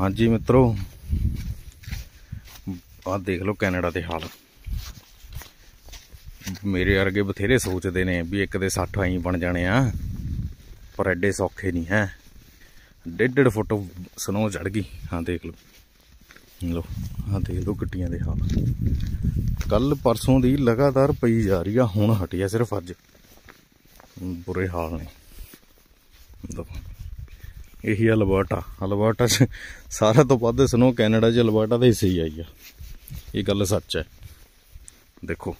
ਹਾਂਜੀ ਮਿੱਤਰੋ, ਆਹ ਦੇਖ ਲਓ ਕੈਨੇਡਾ ਦੇ ਹਾਲ। ਮੇਰੇ ਵਰਗੇ ਬਥੇਰੇ ਸੋਚਦੇ ਨੇ ਵੀ ਇੱਕ ਦੇ 60 ਆਈ ਬਣ ਜਾਣੇ ਆ, ਪਰ ਐਡੇ ਸੌਖੇ ਨਹੀਂ ਹੈ। ਡੇਢ ਡੇਢ ਫੁੱਟ ਸਨੋ ਚੜ ਗਈ। ਹਾਂ ਦੇਖ ਲਓ। ਲਓ, ਆਹ ਦੇਖ ਲਓ ਗੱਟੀਆਂ ਦੇ ਹਾਲ। ਕੱਲ ਪਰਸੋਂ ਦੀ ਲਗਾਤਾਰ ਪਈ ਜਾ ਰਹੀ ਆ, ਹੁਣ ਹਟੀ ਆ ਸਿਰਫ ਅੱਜ। ਬੁਰੇ ਹਾਲ ਨੇ। ਦੇਖੋ ਇਹੀ ਆ ਅਲਬਰਟਾ। ਅਲਬਰਟਾ ਚ ਸਾਰਾ ਤੋਂ ਵੱਧ ਸਨੋ ਕੈਨੇਡਾ ਚ ਅਲਬਰਟਾ ਦੇ ਹੀ ਸਹੀ ਆਈ ਆ। ਇਹ ਗੱਲ ਸੱਚ ਹੈ। ਦੇਖੋ।